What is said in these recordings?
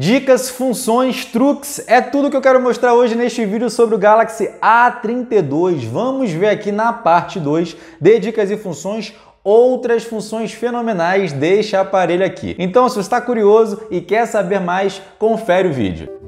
Dicas, funções, truques, é tudo que eu quero mostrar hoje neste vídeo sobre o Galaxy A32. Vamos ver aqui na parte 2 de dicas e funções outras funções fenomenais deste aparelho aqui. Então, se você está curioso e quer saber mais, confere o vídeo.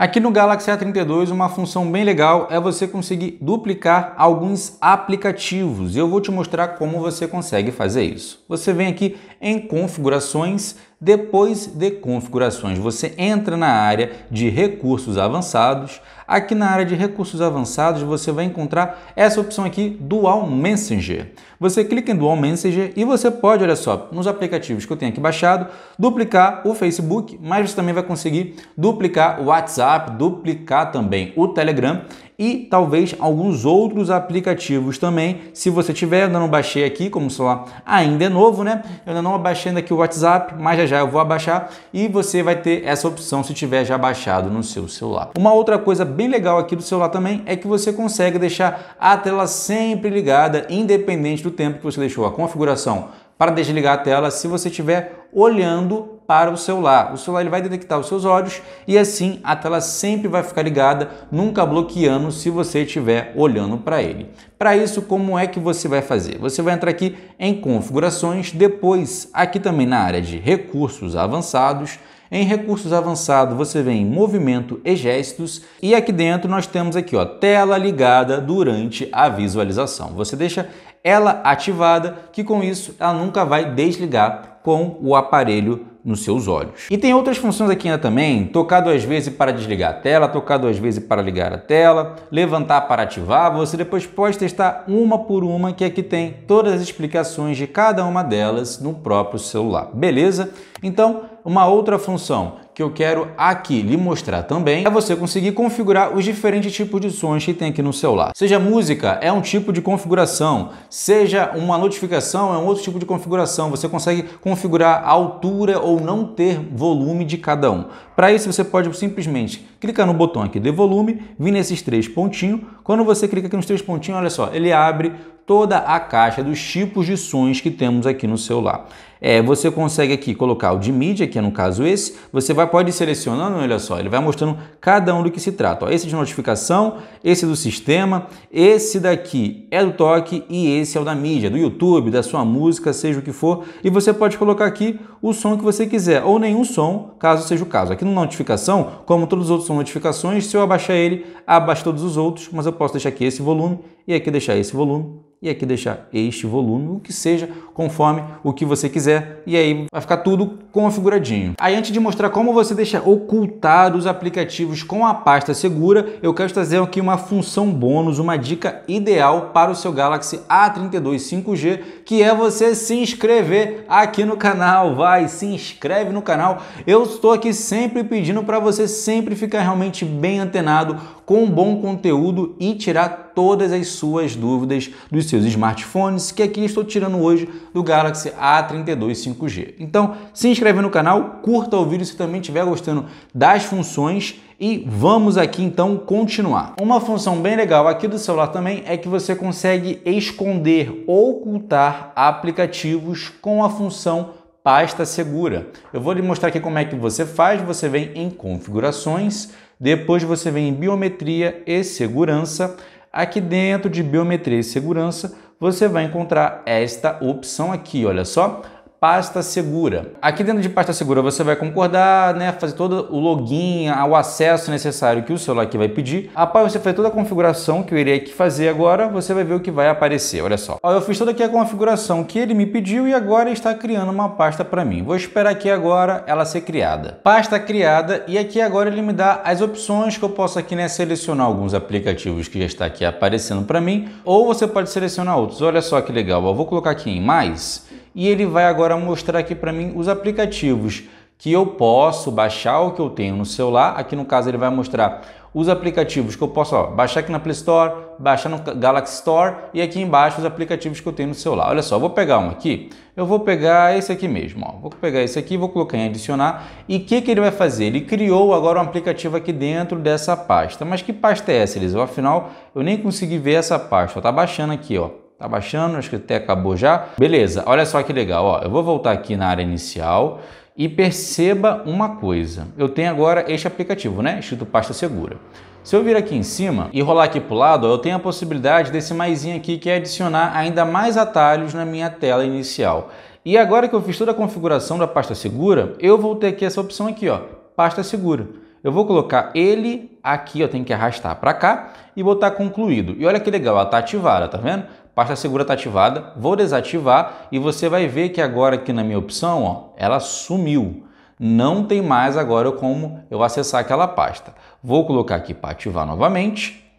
Aqui no Galaxy A32, uma função bem legal é você conseguir duplicar alguns aplicativos. Eu vou te mostrar como você consegue fazer isso. Você vem aqui em configurações, depois de configurações, você entra na área de recursos avançados. Aqui na área de recursos avançados, você vai encontrar essa opção aqui, Dual Messenger. Você clica em Dual Messenger e você pode, olha só, nos aplicativos que eu tenho aqui baixado, duplicar o Facebook, mas você também vai conseguir duplicar o WhatsApp, duplicar também o Telegram e talvez alguns outros aplicativos também. Se você tiver, eu ainda não baixei aqui, como o celular ainda é novo, né? Eu ainda não abaixei aqui o WhatsApp, mas já já eu vou abaixar e você vai ter essa opção se tiver já baixado no seu celular. Uma outra coisa bem legal aqui do celular também é que você consegue deixar a tela sempre ligada, independente do tempo que você deixou a configuração para desligar a tela se você estiver olhando para o celular. O celular ele vai detectar os seus olhos e assim a tela sempre vai ficar ligada, nunca bloqueando se você estiver olhando para ele. Para isso, como é que você vai fazer? Você vai entrar aqui em configurações, depois aqui também na área de recursos avançados, em recursos avançados, você vem em movimento e gestos e aqui dentro nós temos aqui, ó, tela ligada durante a visualização. Você deixa ela ativada, que com isso ela nunca vai desligar com o aparelho nos seus olhos. E tem outras funções aqui ainda também, tocar duas vezes para desligar a tela, tocar duas vezes para ligar a tela, levantar para ativar, você depois pode testar uma por uma, que aqui tem todas as explicações de cada uma delas no próprio celular, beleza? Então, uma outra função que eu quero aqui lhe mostrar também é você conseguir configurar os diferentes tipos de sons que tem aqui no celular. Seja música, é um tipo de configuração, seja uma notificação, é um outro tipo de configuração. Você consegue configurar a altura ou não ter volume de cada um. Para isso, você pode simplesmente clicar no botão aqui de volume, vir nesses três pontinhos. Quando você clica aqui nos três pontinhos, olha só, ele abre toda a caixa dos tipos de sons que temos aqui no celular. É, você consegue aqui colocar o de mídia, que é no caso esse, você vai, pode ir selecionando, olha só, ele vai mostrando cada um do que se trata. Ó, esse de notificação, esse do sistema, esse daqui é do toque e esse é o da mídia, do YouTube, da sua música, seja o que for. E você pode colocar aqui o som que você quiser, ou nenhum som, caso seja o caso. Aqui no notificação, como todos os outros são notificações, se eu abaixar ele, abaixa todos os outros, mas eu posso deixar aqui esse volume e aqui deixar esse volume e aqui deixar este volume, o que seja, conforme o que você quiser, e aí vai ficar tudo configuradinho. Aí antes de mostrar como você deixa ocultar os aplicativos com a pasta segura, eu quero trazer aqui uma função bônus, uma dica ideal para o seu Galaxy A32 5G, que é você se inscrever aqui no canal. Vai, se inscreve no canal. Eu estou aqui sempre pedindo para você sempre ficar realmente bem antenado com bom conteúdo e tirar todas as suas dúvidas dos seus smartphones, que aqui estou tirando hoje do Galaxy A32 5G. Então, se inscreve no canal, curta o vídeo se também estiver gostando das funções e vamos aqui então continuar. Uma função bem legal aqui do celular também é que você consegue esconder ou ocultar aplicativos com a função pasta segura. Eu vou lhe mostrar aqui como é que você faz. Você vem em configurações, depois você vem em biometria e segurança. Aqui dentro de biometria e segurança, você vai encontrar esta opção aqui, olha só, pasta segura. Aqui dentro de pasta segura você vai concordar, né, fazer todo o login, o acesso necessário que o celular aqui vai pedir. Após você fazer toda a configuração que eu irei aqui fazer agora, você vai ver o que vai aparecer, olha só. Ó, eu fiz toda aqui a configuração que ele me pediu e agora está criando uma pasta para mim. Vou esperar aqui agora ela ser criada. Pasta criada e aqui agora ele me dá as opções que eu posso aqui, né, selecionar alguns aplicativos que já está aqui aparecendo para mim, ou você pode selecionar outros. Olha só que legal, eu vou colocar aqui em mais e ele vai agora mostrar aqui para mim os aplicativos que eu posso baixar o que eu tenho no celular. Aqui no caso ele vai mostrar os aplicativos que eu posso ó, baixar aqui na Play Store, baixar no Galaxy Store e aqui embaixo os aplicativos que eu tenho no celular. Olha só, vou pegar um aqui, eu vou pegar esse aqui mesmo, ó. vou pegar esse aqui, vou colocar em adicionar e o que, que ele vai fazer? Ele criou agora um aplicativo aqui dentro dessa pasta, mas que pasta é essa, Eliseu? Afinal, eu nem consegui ver essa pasta, está baixando aqui, ó Tá baixando, acho que até acabou já. Beleza, olha só que legal, ó. Eu vou voltar aqui na área inicial e perceba uma coisa. Eu tenho agora este aplicativo, né? Escrito pasta segura. Se eu vir aqui em cima e rolar aqui para o lado, eu tenho a possibilidade desse maisinho aqui que é adicionar ainda mais atalhos na minha tela inicial. E agora que eu fiz toda a configuração da pasta segura, eu vou ter aqui essa opção aqui, ó, pasta segura. Eu vou colocar ele aqui, eu tenho que arrastar para cá e botar concluído. E olha que legal, ela está ativada, tá vendo? Pasta segura está ativada, vou desativar e você vai ver que agora aqui na minha opção, ó, ela sumiu. Não tem mais agora como eu acessar aquela pasta. Vou colocar aqui para ativar novamente.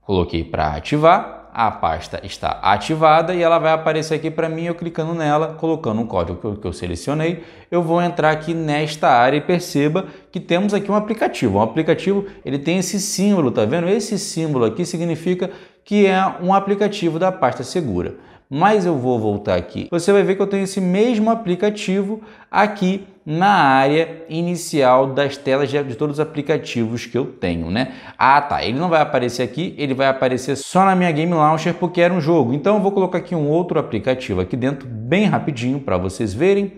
Coloquei para ativar a pasta está ativada e ela vai aparecer aqui para mim, eu clicando nela, colocando o código que eu selecionei, eu vou entrar aqui nesta área e perceba que temos aqui um aplicativo. Um aplicativo, ele tem esse símbolo, tá vendo? Esse símbolo aqui significa que é um aplicativo da pasta segura mas eu vou voltar aqui. Você vai ver que eu tenho esse mesmo aplicativo aqui na área inicial das telas de, de, todos os aplicativos que eu tenho, né? Ah, tá. Ele não vai aparecer aqui, ele vai aparecer só na minha Game Launcher porque era um jogo. Então eu vou colocar aqui um outro aplicativo aqui dentro bem rapidinho para vocês verem.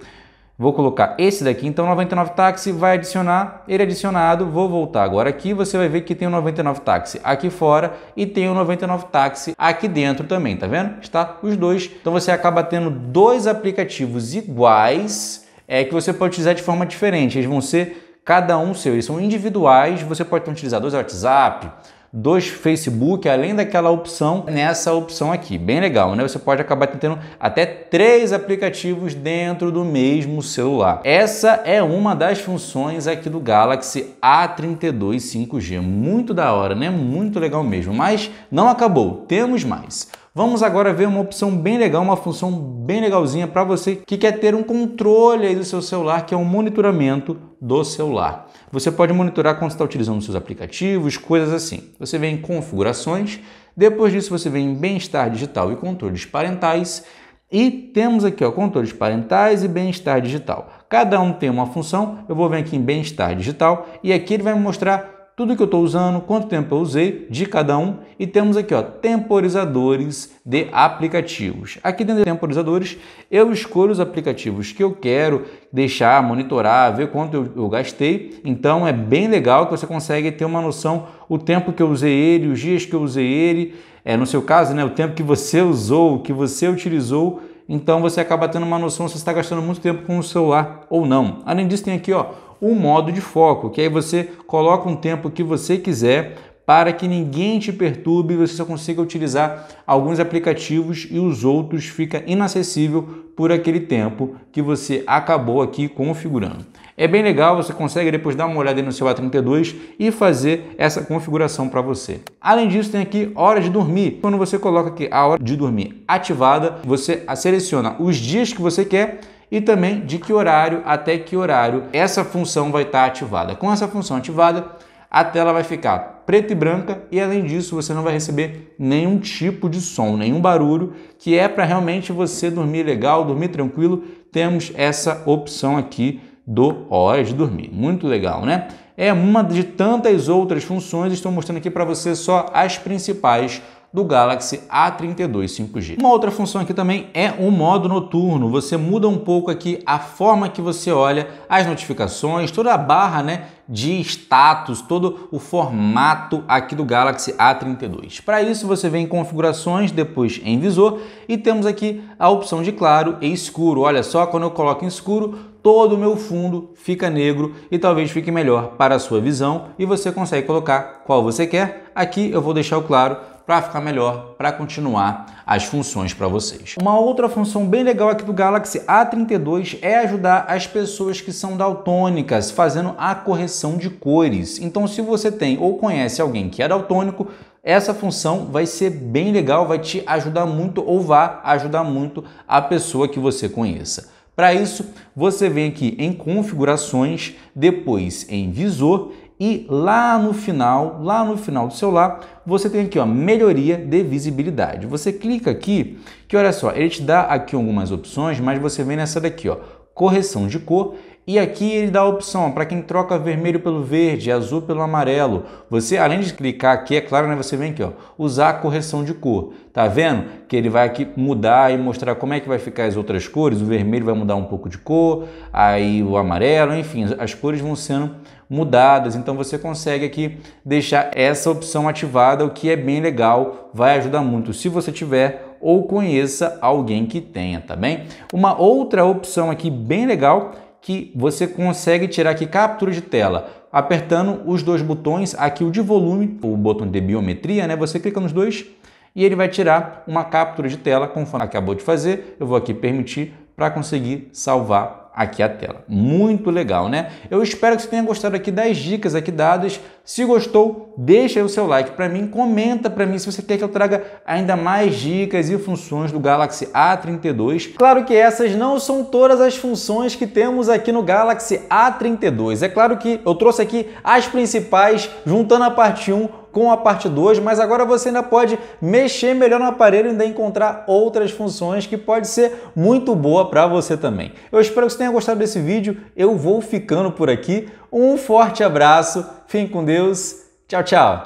Vou colocar esse daqui, então 99 táxi vai adicionar, ele é adicionado, vou voltar agora aqui, você vai ver que tem o 99 táxi aqui fora e tem o 99 táxi aqui dentro também, tá vendo? Está os dois. Então você acaba tendo dois aplicativos iguais é, que você pode utilizar de forma diferente. Eles vão ser cada um seu, eles são individuais, você pode utilizar dois WhatsApp, dos Facebook, além daquela opção nessa opção aqui. Bem legal, né? Você pode acabar tendo até três aplicativos dentro do mesmo celular. Essa é uma das funções aqui do Galaxy A32 5G. Muito da hora, né? Muito legal mesmo. Mas não acabou, temos mais. Vamos agora ver uma opção bem legal, uma função bem legalzinha para você que quer ter um controle aí do seu celular, que é um monitoramento do celular. Você pode monitorar quando está utilizando seus aplicativos, coisas assim. Você vem em configurações, depois disso você vem em bem-estar digital e controles parentais e temos aqui ó, controles parentais e bem-estar digital. Cada um tem uma função, eu vou vir aqui em bem-estar digital e aqui ele vai me mostrar tudo que eu estou usando, quanto tempo eu usei de cada um e temos aqui ó, temporizadores de aplicativos. Aqui dentro de temporizadores eu escolho os aplicativos que eu quero deixar, monitorar, ver quanto eu, eu gastei. Então é bem legal que você consegue ter uma noção o tempo que eu usei ele, os dias que eu usei ele, é, no seu caso, né, o tempo que você usou, que você utilizou então você acaba tendo uma noção se está gastando muito tempo com o celular ou não. Além disso, tem aqui ó, o modo de foco, que aí você coloca um tempo que você quiser para que ninguém te perturbe e você só consiga utilizar alguns aplicativos e os outros fica inacessível por aquele tempo que você acabou aqui configurando. É bem legal, você consegue depois dar uma olhada no seu A32 e fazer essa configuração para você. Além disso, tem aqui hora de dormir. Quando você coloca aqui a hora de dormir ativada, você seleciona os dias que você quer e também de que horário até que horário essa função vai estar ativada. Com essa função ativada, a tela vai ficar preta e branca e além disso você não vai receber nenhum tipo de som, nenhum barulho, que é para realmente você dormir legal, dormir tranquilo. Temos essa opção aqui do hora de dormir. Muito legal, né? É uma de tantas outras funções, estou mostrando aqui para você só as principais do Galaxy A32 5G. Uma outra função aqui também é o modo noturno. Você muda um pouco aqui a forma que você olha as notificações, toda a barra né, de status, todo o formato aqui do Galaxy A32. Para isso você vem em configurações, depois em visor e temos aqui a opção de claro e escuro. Olha só, quando eu coloco em escuro, todo o meu fundo fica negro e talvez fique melhor para a sua visão e você consegue colocar qual você quer. Aqui eu vou deixar o claro para ficar melhor, para continuar as funções para vocês. Uma outra função bem legal aqui do Galaxy A32 é ajudar as pessoas que são daltônicas, fazendo a correção de cores. Então, se você tem ou conhece alguém que é daltônico, essa função vai ser bem legal, vai te ajudar muito ou vai ajudar muito a pessoa que você conheça. Para isso, você vem aqui em configurações, depois em visor e lá no final, lá no final do celular, você tem aqui ó, melhoria de visibilidade. Você clica aqui, que olha só, ele te dá aqui algumas opções, mas você vem nessa daqui, ó, correção de cor E aqui ele dá a opção para quem troca vermelho pelo verde, azul pelo amarelo. Você, além de clicar aqui, é claro, né, você vem aqui, ó, usar a correção de cor. Tá vendo? Que ele vai aqui mudar e mostrar como é que vai ficar as outras cores. O vermelho vai mudar um pouco de cor, aí o amarelo, enfim, as cores vão sendo mudadas. Então você consegue aqui deixar essa opção ativada, o que é bem legal, vai ajudar muito se você tiver ou conheça alguém que tenha, tá bem? Uma outra opção aqui bem legal que você consegue tirar aqui captura de tela apertando os dois botões, aqui o de volume, o botão de biometria, né? Você clica nos dois e ele vai tirar uma captura de tela conforme acabou de fazer. Eu vou aqui permitir para conseguir salvar aqui a tela. Muito legal, né? Eu espero que você tenha gostado aqui das dicas aqui dadas. Se gostou, deixa o seu like para mim, comenta para mim se você quer que eu traga ainda mais dicas e funções do Galaxy A32. Claro que essas não são todas as funções que temos aqui no Galaxy A32. É claro que eu trouxe aqui as principais, juntando a parte 1 com a parte 2, mas agora você ainda pode mexer melhor no aparelho e ainda encontrar outras funções que pode ser muito boa para você também. Eu espero que você tenha gostado desse vídeo, eu vou ficando por aqui. Um forte abraço, fiquem com Deus, tchau, tchau!